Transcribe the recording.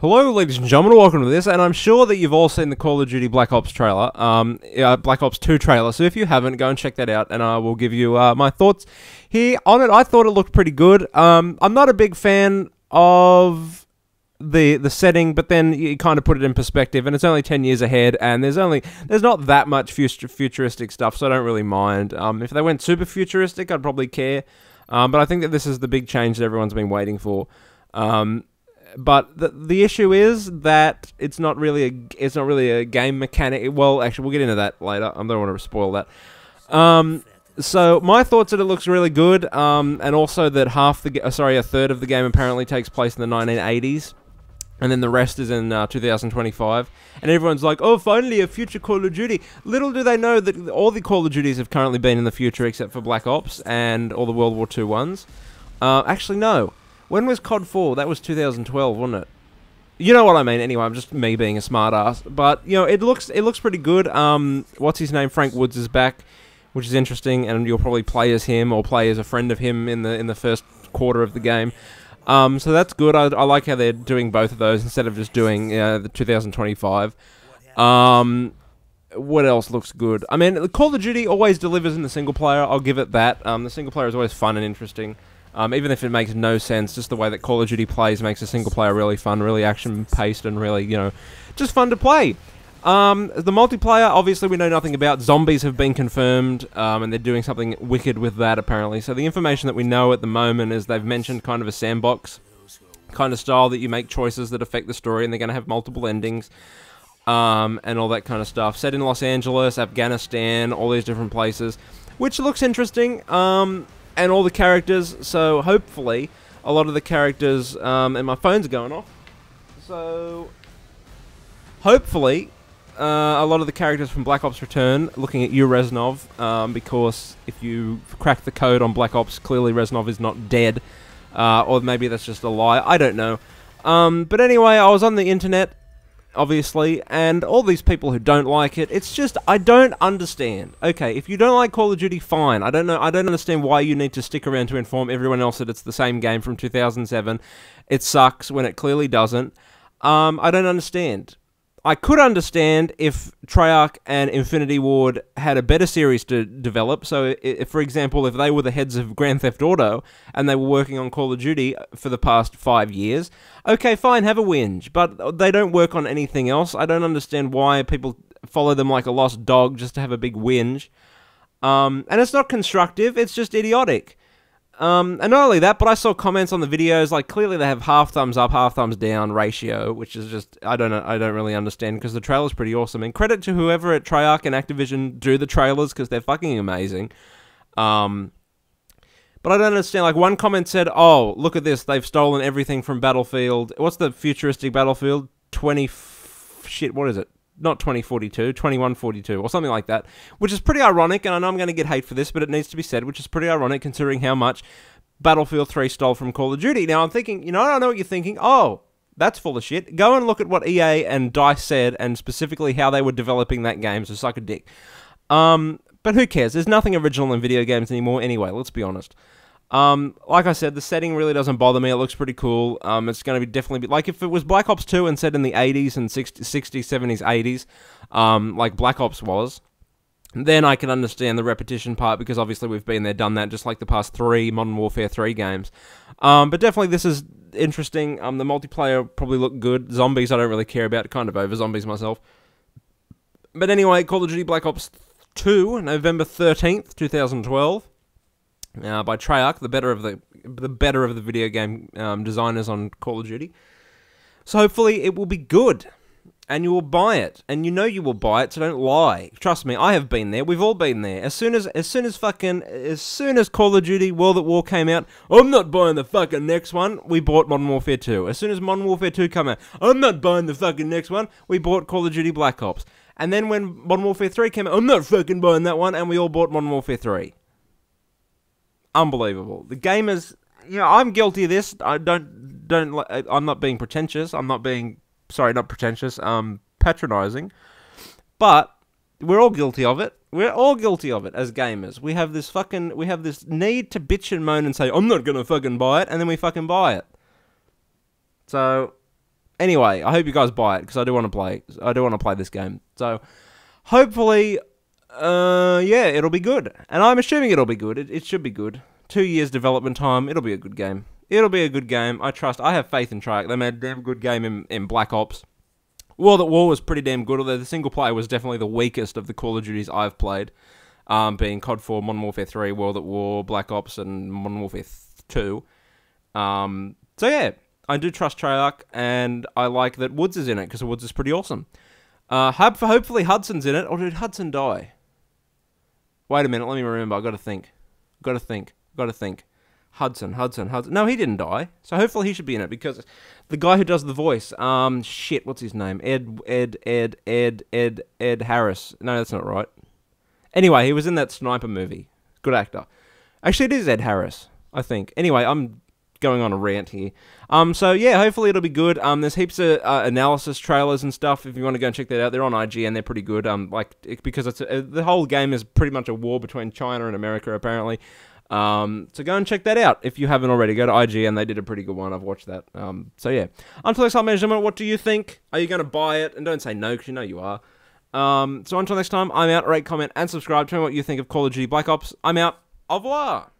Hello, ladies and gentlemen. Welcome to this, and I'm sure that you've all seen the Call of Duty Black Ops trailer, um, uh, Black Ops 2 trailer. So if you haven't, go and check that out, and I will give you uh, my thoughts here on it. I thought it looked pretty good. Um, I'm not a big fan of the the setting, but then you kind of put it in perspective, and it's only 10 years ahead, and there's only there's not that much futuristic stuff, so I don't really mind. Um, if they went super futuristic, I'd probably care. Um, but I think that this is the big change that everyone's been waiting for. Um, but the the issue is that it's not really a it's not really a game mechanic. Well, actually, we'll get into that later. I don't want to spoil that. Um, so my thoughts that it looks really good, um, and also that half the uh, sorry a third of the game apparently takes place in the 1980s, and then the rest is in uh, 2025. And everyone's like, "Oh, finally a future Call of Duty." Little do they know that all the Call of Duties have currently been in the future, except for Black Ops and all the World War II ones. Uh, actually, no. When was COD 4? That was 2012, wasn't it? You know what I mean. Anyway, I'm just me being a smartass. But you know, it looks it looks pretty good. Um, what's his name? Frank Woods is back, which is interesting, and you'll probably play as him or play as a friend of him in the in the first quarter of the game. Um, so that's good. I, I like how they're doing both of those instead of just doing uh, the 2025. Um, what else looks good? I mean, Call of Duty always delivers in the single player. I'll give it that. Um, the single player is always fun and interesting. Um, even if it makes no sense, just the way that Call of Duty plays makes a single player really fun, really action paced, and really, you know, just fun to play. Um, the multiplayer, obviously, we know nothing about. Zombies have been confirmed, um, and they're doing something wicked with that, apparently. So, the information that we know at the moment is they've mentioned kind of a sandbox kind of style that you make choices that affect the story, and they're going to have multiple endings. Um, and all that kind of stuff. Set in Los Angeles, Afghanistan, all these different places, which looks interesting. Um, and all the characters. So hopefully, a lot of the characters. Um, and my phone's going off. So hopefully, uh, a lot of the characters from Black Ops Return, looking at you, Reznov, um, because if you crack the code on Black Ops, clearly Reznov is not dead. Uh, or maybe that's just a lie. I don't know. Um, but anyway, I was on the internet obviously, and all these people who don't like it, it's just I don't understand. Okay, if you don't like Call of Duty, fine. I don't know. I don't understand why you need to stick around to inform everyone else that it's the same game from 2007. It sucks when it clearly doesn't. Um, I don't understand. I could understand if Treyarch and Infinity Ward had a better series to develop. So, if, for example, if they were the heads of Grand Theft Auto and they were working on Call of Duty for the past five years, okay, fine, have a whinge. But they don't work on anything else. I don't understand why people follow them like a lost dog just to have a big whinge. Um, and it's not constructive, it's just idiotic. Um, and not only that, but I saw comments on the videos like clearly they have half thumbs up, half thumbs down ratio, which is just I don't know, I don't really understand because the trailer's pretty awesome. And credit to whoever at Treyarch and Activision do the trailers because they're fucking amazing. Um, but I don't understand. Like one comment said, "Oh, look at this! They've stolen everything from Battlefield. What's the futuristic Battlefield? Twenty shit. What is it? Not 2042, 2142, or something like that, which is pretty ironic, and I know I'm going to get hate for this, but it needs to be said, which is pretty ironic considering how much Battlefield 3 stole from Call of Duty. Now, I'm thinking, you know, I don't know what you're thinking. Oh, that's full of shit. Go and look at what EA and DICE said, and specifically how they were developing that game, so suck a dick. Um, but who cares? There's nothing original in video games anymore anyway, let's be honest. Um, like I said, the setting really doesn't bother me. It looks pretty cool. Um, it's going to be definitely be, like if it was Black Ops 2 and set in the 80s and 60s, 60s 70s, 80s, um, like Black Ops was, then I can understand the repetition part because obviously we've been there, done that, just like the past three Modern Warfare 3 games. Um, but definitely this is interesting. Um, the multiplayer probably looked good. Zombies I don't really care about. Kind of over zombies myself. But anyway, Call of Duty Black Ops 2, November 13th, 2012 uh, by Treyarch, the better of the the better of the video game um, designers on Call of Duty. So hopefully it will be good, and you will buy it, and you know you will buy it. So don't lie. Trust me, I have been there. We've all been there. As soon as as soon as fucking as soon as Call of Duty World at War came out, I'm not buying the fucking next one. We bought Modern Warfare 2. As soon as Modern Warfare 2 came out, I'm not buying the fucking next one. We bought Call of Duty Black Ops. And then when Modern Warfare 3 came out, I'm not fucking buying that one, and we all bought Modern Warfare 3 unbelievable. The game is, you know, I'm guilty of this. I don't, don't. I'm not being pretentious. I'm not being, sorry, not pretentious. Um, patronizing. But we're all guilty of it. We're all guilty of it as gamers. We have this fucking, we have this need to bitch and moan and say, I'm not gonna fucking buy it, and then we fucking buy it. So, Anyway, I hope you guys buy it because I do want to play. I do want to play this game. So hopefully, uh, yeah, it'll be good. And I'm assuming it'll be good. It, it should be good. Two years development time. It'll be a good game. It'll be a good game. I trust. I have faith in Treyarch. They made a damn good game in, in Black Ops. World at War was pretty damn good, although the single player was definitely the weakest of the Call of Duties I've played, um, being COD 4, Modern Warfare 3, World at War, Black Ops, and Modern Warfare 2. Um, so yeah, I do trust Treyarch, and I like that Woods is in it because Woods is pretty awesome. Uh, hopefully Hudson's in it, or did Hudson die? Wait a minute, let me remember. I got to think. Got to think. Got to think. Hudson, Hudson, Hudson. No, he didn't die. So hopefully he should be in it because the guy who does the voice, um, shit, what's his name? Ed, Ed, Ed, Ed, Ed, Ed Harris. No, that's not right. Anyway, he was in that sniper movie. Good actor. Actually, it is Ed Harris, I think. Anyway, I'm going on a rant here. Um, so yeah, hopefully it'll be good. Um, there's heaps of uh, analysis trailers and stuff. If you want to go and check that out, they're on IGN. They're pretty good. Um, like it, because it's a, the whole game is pretty much a war between China and America, apparently. Um, so go and check that out if you haven't already. Go to IGN; they did a pretty good one. I've watched that. Um, so yeah. Until next time, measurement. What do you think? Are you going to buy it? And don't say no, because you know you are. Um, so until next time, I'm out. Rate, comment, and subscribe. Tell me what you think of Call of Duty Black Ops. I'm out. Au revoir.